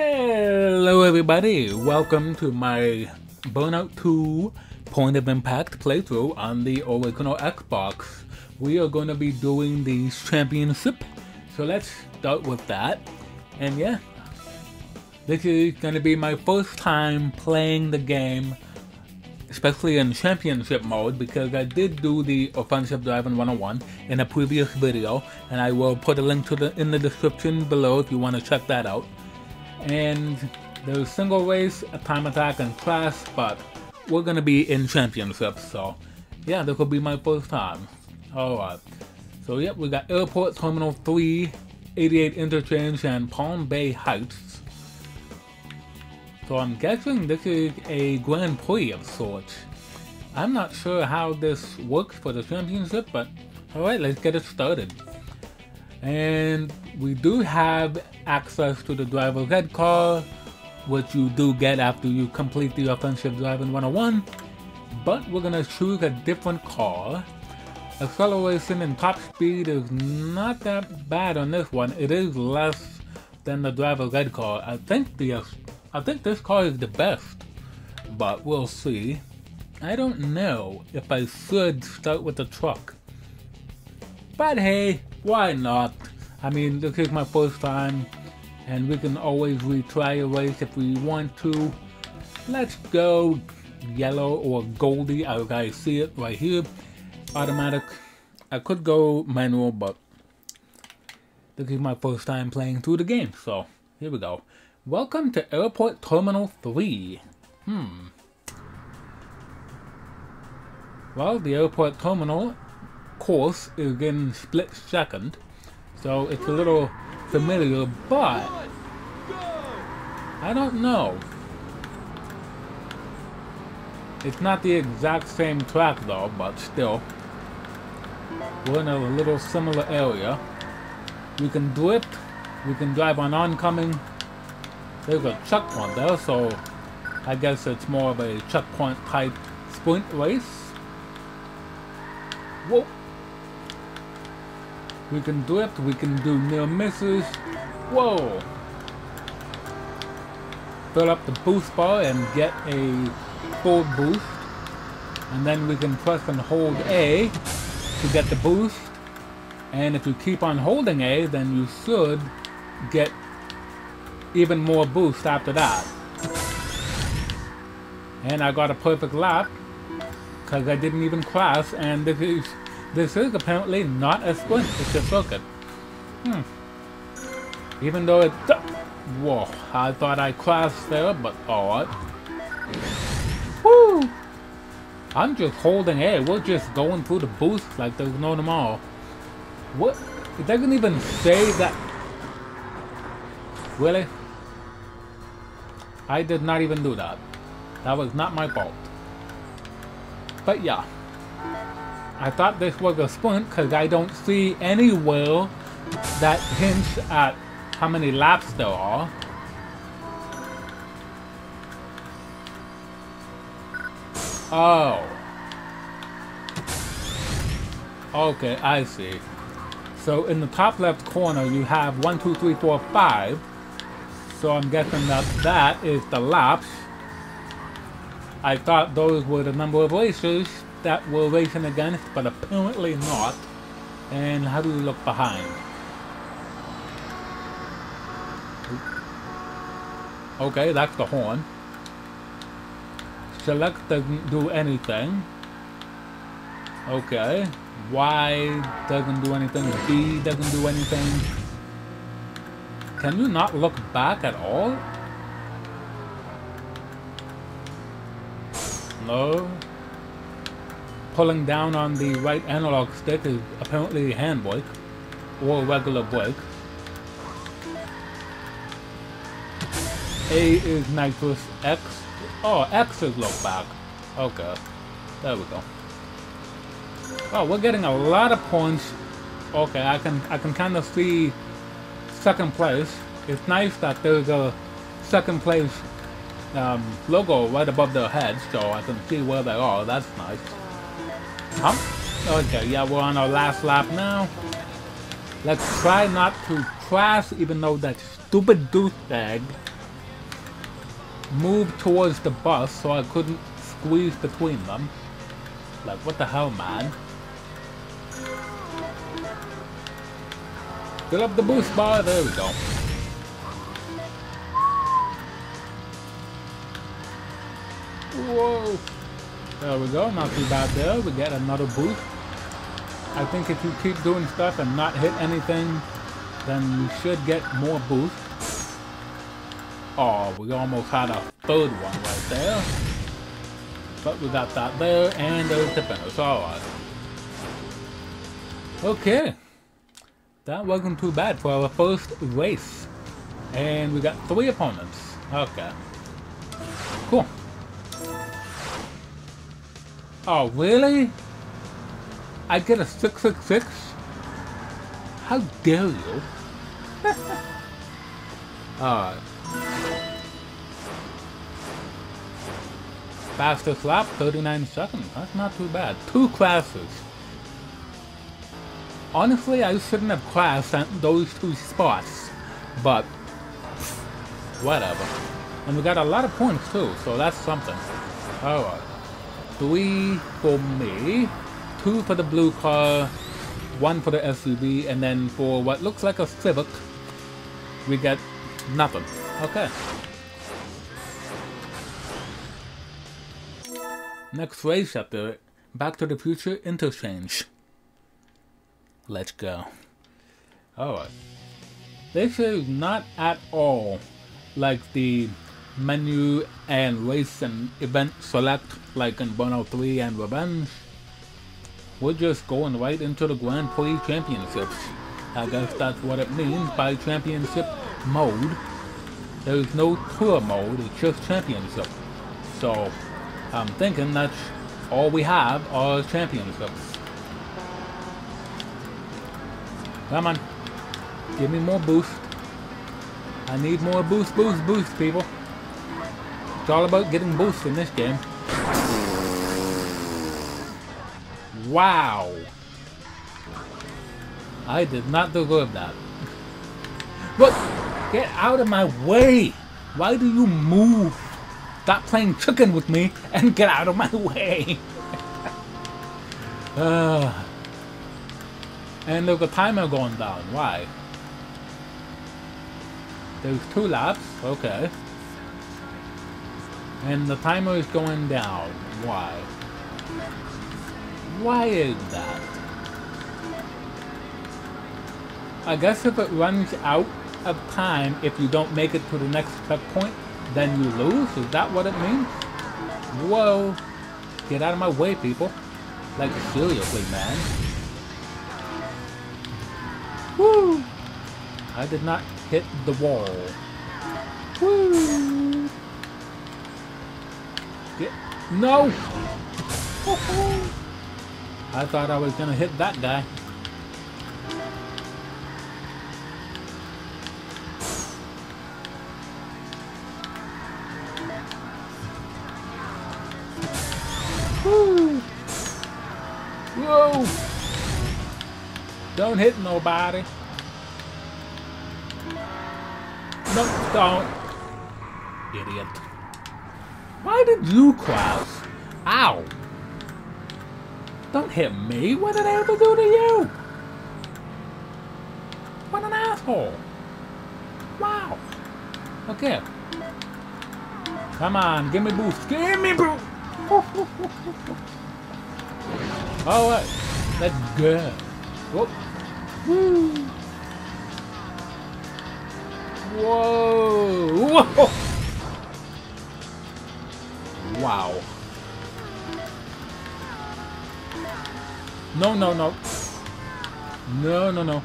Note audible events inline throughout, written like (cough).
Hello everybody, welcome to my Burnout 2 Point of Impact playthrough on the original Xbox. We are going to be doing the championship, so let's start with that. And yeah, this is going to be my first time playing the game, especially in championship mode, because I did do the offensive driving 101 in a previous video, and I will put a link to the in the description below if you want to check that out. And there's single race, a time attack, and class, but we're gonna be in championships, so yeah, this will be my first time. Alright. So yep, we got Airport Terminal 3, 88 Interchange, and Palm Bay Heights. So I'm guessing this is a Grand Prix of sorts. I'm not sure how this works for the championship, but alright, let's get it started. And we do have access to the driver's ed car, which you do get after you complete the offensive driving 101. But we're gonna choose a different car. Acceleration and top speed is not that bad on this one. It is less than the driver's ed car. I think the I think this car is the best, but we'll see. I don't know if I should start with the truck. But hey, why not? I mean, this is my first time, and we can always retry a race if we want to. Let's go yellow or goldy as I see it right here. Automatic. I could go manual, but this is my first time playing through the game, so here we go. Welcome to Airport Terminal 3. Hmm. Well, the airport terminal course is in split second, so it's a little familiar, but I don't know. It's not the exact same track though, but still. We're in a little similar area. We can drift, we can drive on oncoming. There's a checkpoint there, so I guess it's more of a checkpoint type sprint race. Whoa! We can drift, we can do near misses. Whoa! Fill up the boost bar and get a full boost. And then we can press and hold A to get the boost. And if you keep on holding A, then you should get even more boost after that. And I got a perfect lap because I didn't even crash and this is this is apparently not a sprint, it's a circuit. Hmm. Even though it... Whoa, I thought I crashed there, but alright. Woo! I'm just holding air, we're just going through the boost like there's no tomorrow. What? It doesn't even say that... Really? I did not even do that. That was not my fault. But yeah. I thought this was a sprint because I don't see anywhere that hints at how many laps there are. Oh. Okay, I see. So in the top left corner you have 1, 2, 3, 4, 5. So I'm guessing that that is the laps. I thought those were the number of races that we're racing against, but apparently not. And how do we look behind? Okay, that's the horn. Select doesn't do anything. Okay. Y doesn't do anything. B doesn't do anything. Can you not look back at all? No. Pulling down on the right analog stick is apparently hand brake or regular brake. A is nitrous X. Oh, X is look back. Okay. There we go. Oh, we're getting a lot of points. Okay, I can I can kind of see second place. It's nice that there's a second place um, logo right above their heads, so I can see where they are. That's nice. Huh? Okay, yeah, we're on our last lap now. Let's try not to crash, even though that stupid douchebag moved towards the bus so I couldn't squeeze between them. Like, what the hell, man? Fill up the boost bar, there we go. Whoa! There we go, not too bad there. We get another boost. I think if you keep doing stuff and not hit anything, then you should get more boost. Oh, we almost had a third one right there. But we got that there, and there's the finish. Alright. Okay. That wasn't too bad for our first race. And we got three opponents. Okay. Cool. Oh, really? I get a 666? How dare you? (laughs) Alright. Fastest lap, 39 seconds. That's not too bad. Two classes. Honestly, I shouldn't have classed those two spots. But, whatever. And we got a lot of points too, so that's something. Alright. Three for me, two for the blue car, one for the SUV, and then for what looks like a Civic, we get nothing. Okay. Next race there, Back to the Future Interchange. Let's go. Alright. This is not at all like the menu and race and event select like in Burnout 3 and Revenge. We're just going right into the Grand Prix Championships. I guess that's what it means by championship mode. There's no tour mode, it's just championship. So, I'm thinking that's all we have are championships. Come on. Give me more boost. I need more boost, boost, boost, people. It's all about getting boost in this game. Wow. I did not deserve that. Look! Get out of my way! Why do you move? Stop playing chicken with me and get out of my (laughs) way! uh, and there's a timer going down. Why? There's two laps. Okay. And the timer is going down. Why? Why is that? I guess if it runs out of time, if you don't make it to the next checkpoint, then you lose? Is that what it means? Whoa. Get out of my way, people. Like, seriously, man. Woo! I did not hit the wall. Get... No! I thought I was gonna hit that guy. Whoa! Don't hit nobody. No, don't. Idiot. Why did you cross? Ow! Don't hit me. What did I ever do to you? What an asshole. Wow. Okay. Come on, give me boost. Give me boost. (laughs) Alright. Let's. Whoop. Whoa. Whoa. (laughs) Wow. No, no, no. No, no, no.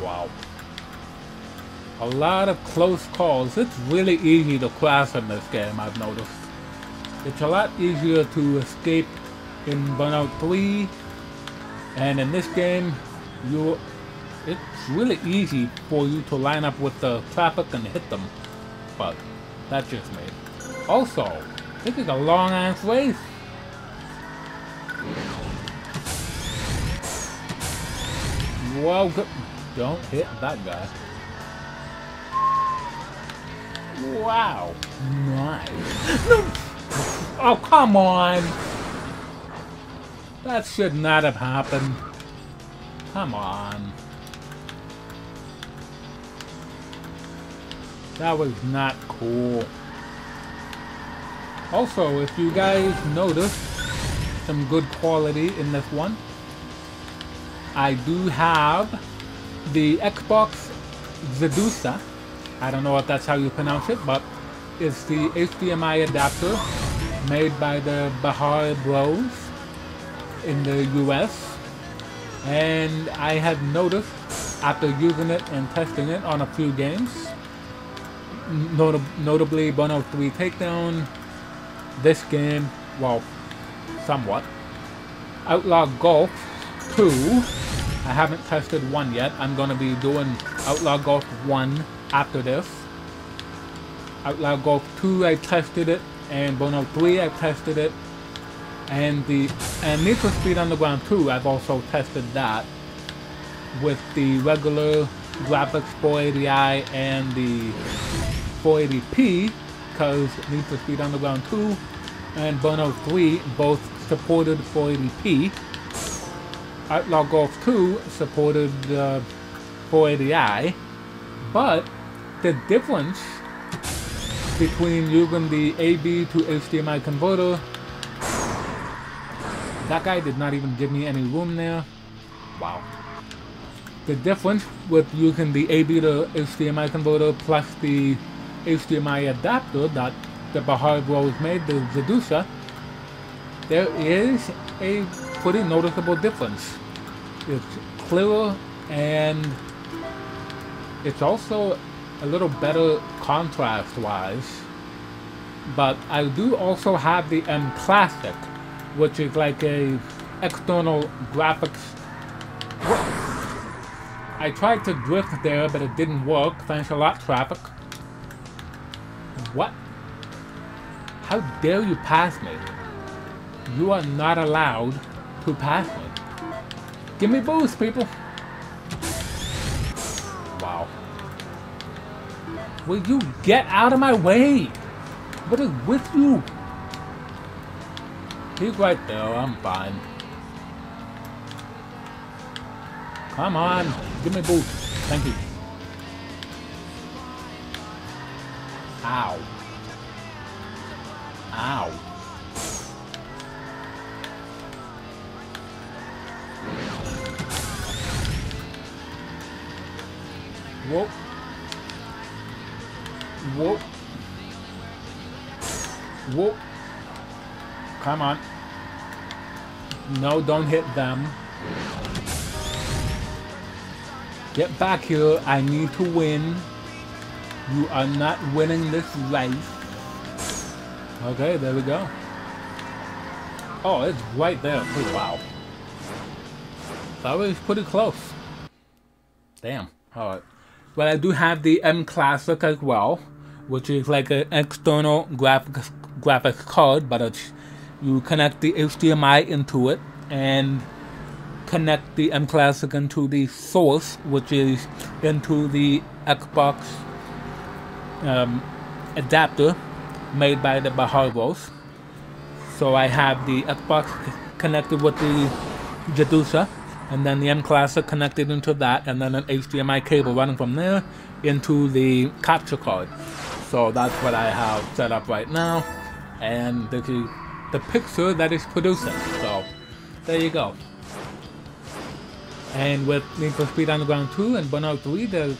Wow. A lot of close calls. It's really easy to crash in this game, I've noticed. It's a lot easier to escape in Burnout 3. And in this game, you it's really easy for you to line up with the traffic and hit them. But that's just me. Also, this is a long ass race. Whoa, don't hit that guy. Wow. Nice. No. Oh, come on. That should not have happened. Come on. That was not cool. Also, if you guys notice some good quality in this one, I do have the Xbox Zedusa. I don't know if that's how you pronounce it, but it's the HDMI adapter made by the Bahar Bros in the US. And I have noticed after using it and testing it on a few games, not notably Burnout 3 Takedown, this game, well, somewhat. Outlaw Golf 2, I haven't tested 1 yet. I'm going to be doing Outlaw Golf 1 after this. Outlaw Golf 2, I tested it, and Burnout 3, I tested it. And the and Need for Speed Underground 2, I've also tested that with the regular graphics 480i and the 480p because Need for Speed Underground 2 and Burnout 3 both supported 480p. Outlaw Golf 2 supported uh, 480i, but the difference between using the AV to HDMI converter that guy did not even give me any room there. Wow. The difference with using the AV to HDMI converter plus the HDMI adapter that the Bahar Bros made, the Zedusa, there is a pretty noticeable difference. It's clearer and it's also a little better contrast-wise. But I do also have the M Classic, which is like a external graphics. I tried to drift there, but it didn't work. Thanks a lot, traffic. What? How dare you pass me? You are not allowed to pass me. Give me boost, people. Wow. Will you get out of my way? What is with you? He's right there. I'm fine. Come on. Give me boost. Thank you. Ow. Ow. Whoa. Whoa. Whoa. Come on. No, don't hit them. Get back here. I need to win. You are not winning this race. Okay, there we go. Oh, it's right there. Oh, wow. That was pretty close. Damn. Alright. But I do have the M Classic as well, which is like an external graphics graphics card, but it's you connect the HDMI into it and connect the M Classic into the source, which is into the Xbox um, adapter made by the Bahar Bros. So I have the Xbox connected with the Zedusa, and then the M Classic connected into that, and then an HDMI cable running from there into the capture card. So that's what I have set up right now, and this is the picture that is producing. So there you go. And with Need for Speed Underground 2 and Burnout 3, the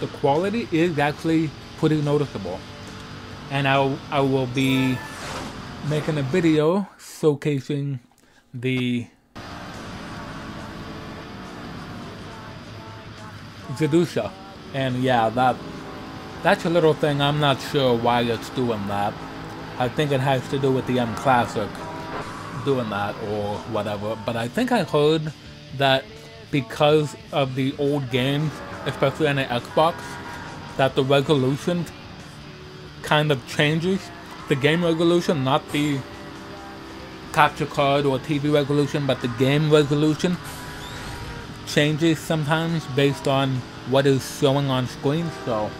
the quality is actually pretty noticeable. And I I will be making a video showcasing the Zedusa. And yeah, that that's a little thing. I'm not sure why it's doing that. I think it has to do with the M Classic doing that or whatever. But I think I heard that because of the old games, especially on the Xbox, that the resolution kind of changes. The game resolution, not the capture card or TV resolution, but the game resolution changes sometimes based on what is showing on screen. So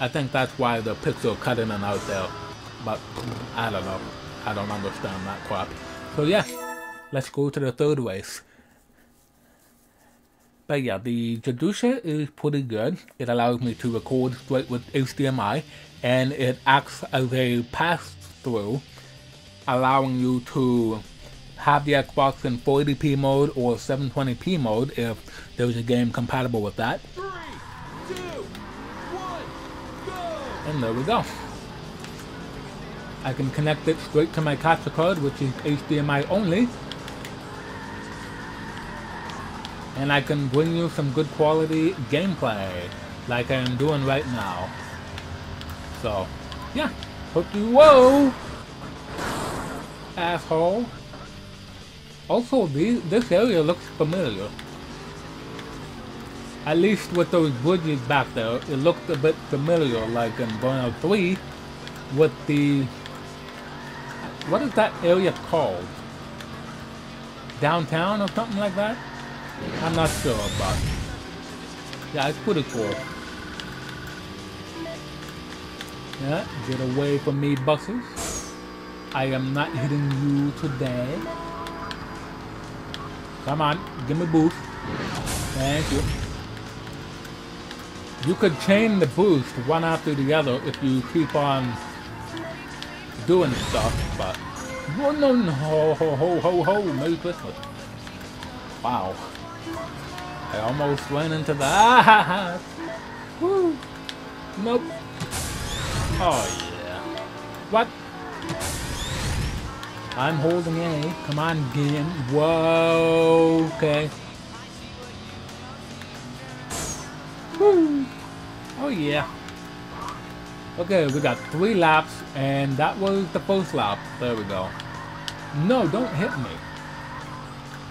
I think that's why the pixel cut in and out there. But I don't know. I don't understand that crap. So yeah, let's go to the third race. But yeah, the Jadusha is pretty good. It allows me to record straight with HDMI and it acts as a pass-through, allowing you to have the Xbox in 480p mode or 720p mode if there's a game compatible with that. Three, two, one! And there we go. I can connect it straight to my capture card, which is HDMI only. And I can bring you some good quality gameplay, like I am doing right now. So, yeah. Hope you, whoa! Asshole. Also, this area looks familiar. At least with those bridges back there, it looked a bit familiar, like in Burnout 3, with the... What is that area called? Downtown or something like that? I'm not sure, but... Yeah, it's pretty cool. Yeah, get away from me, buses. I am not hitting you today. Come on, give me boost. Thank you. You could chain the boost one after the other if you keep on doing stuff, but... No, no, no, ho, ho, ho, ho, ho, Merry Christmas. Wow. I almost went into the... (laughs) Ah. Woo. Nope. Oh, yeah. What? I'm holding A. Come on, game. Whoa. Okay. Woo. Oh, yeah. Okay, we got three laps, and that was the first lap. There we go. No, don't hit me.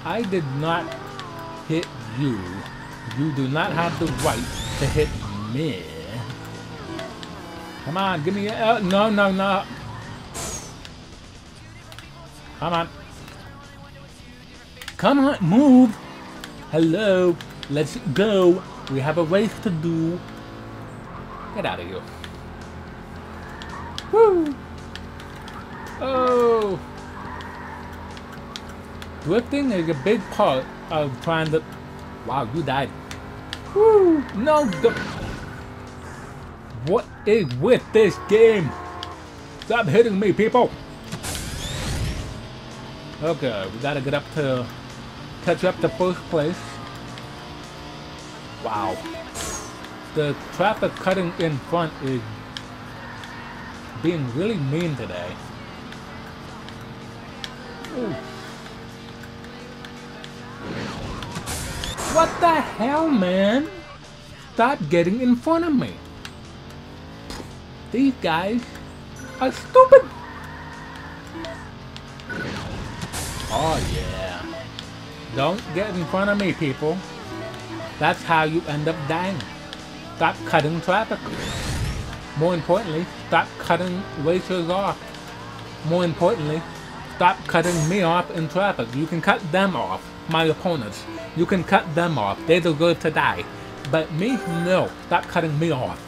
I did not hit you. You do not have the right to hit me. Come on, give me. Uh, no, no, no. Come on. Come on, move. Hello. Let's go. We have a race to do. Get out of here. Woo. Oh. Drifting is a big part of trying to... Wow, you died. Woo. No. What is with this game? Stop hitting me, people! Okay, we gotta get up to catch up to first place. Wow. The traffic cutting in front is being really mean today. Ooh. What the hell, man? Stop getting in front of me. These guys are stupid. Oh yeah. Don't get in front of me, people. That's how you end up dying. Stop cutting traffic. More importantly, stop cutting racers off. More importantly, stop cutting me off in traffic. You can cut them off, my opponents. You can cut them off. They deserve to die. But me, no. Stop cutting me off.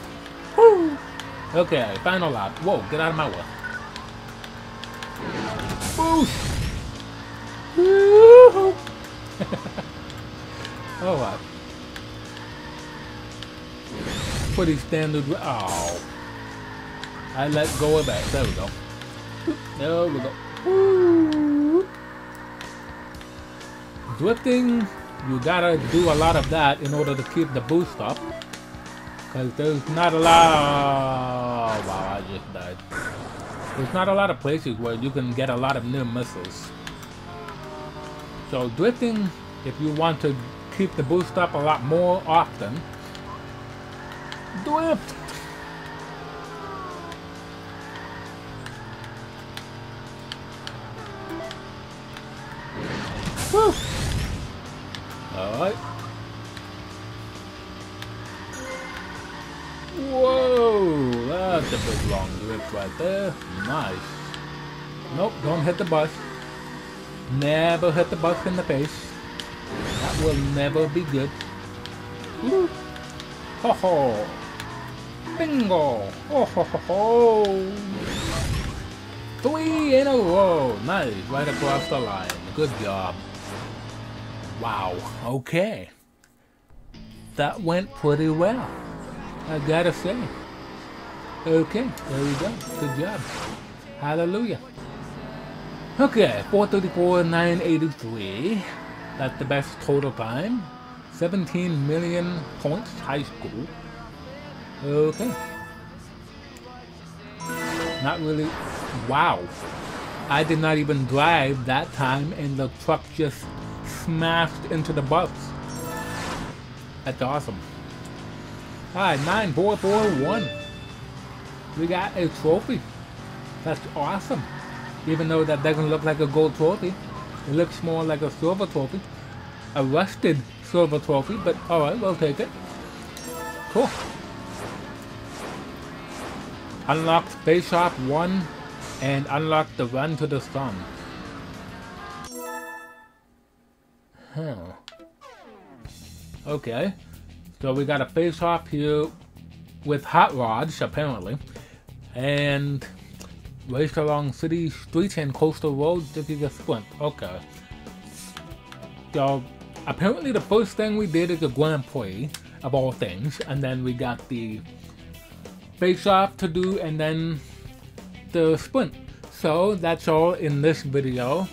Woo! Okay, final lap. Whoa, get out of my way. Boost! (laughs) oh, what? Pretty standard. Oh. I let go of that. There we go. There we go. Woo. Drifting, you gotta do a lot of that in order to keep the boost up. Because there's not a lot of... Wow, I just died. There's not a lot of places where you can get a lot of near missiles. So drifting, if you want to keep the boost up a lot more often, drift! Alright. Whoa, that's a big long drift right there. Nice. Nope, don't hit the bus. Never hit the bus in the face. That will never be good. Woo. Ho ho. Bingo! Oh ho ho ho! Three in a row! Nice, right across the line. Good job. Wow, okay. That went pretty well. I gotta say. Okay, there we go. Good job. Hallelujah. Okay, 434, 983. That's the best total time. 17 million points, high school. Okay. Not really. Wow. I did not even drive that time and the truck just smashed into the bus. That's awesome. Alright, 9441. We got a trophy. That's awesome. Even though that doesn't look like a gold trophy. It looks more like a silver trophy. A rusted silver trophy, but alright, we'll take it. Cool. Unlocked Face Off 1 and unlocked the Run to the Sun. Huh. Okay. So we got a face off here with hot rods, apparently. And raced along city streets and coastal roads to get a sprint. Okay. So apparently the first thing we did is a Grand Prix of all things. And then we got the face off to do and then the sprint. So that's all in this video.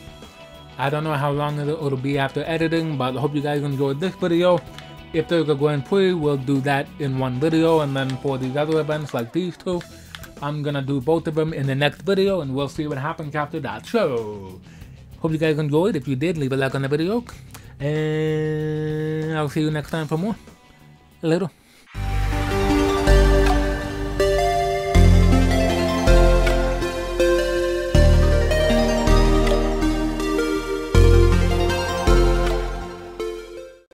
I don't know how long it'll, be after editing, but I hope you guys enjoyed this video. If there's a Grand Prix, we'll do that in one video, and then for these other events like these two, I'm gonna do both of them in the next video, and we'll see what happens after that. So, hope you guys enjoyed. If you did, leave a like on the video, and I'll see you next time for more. Later.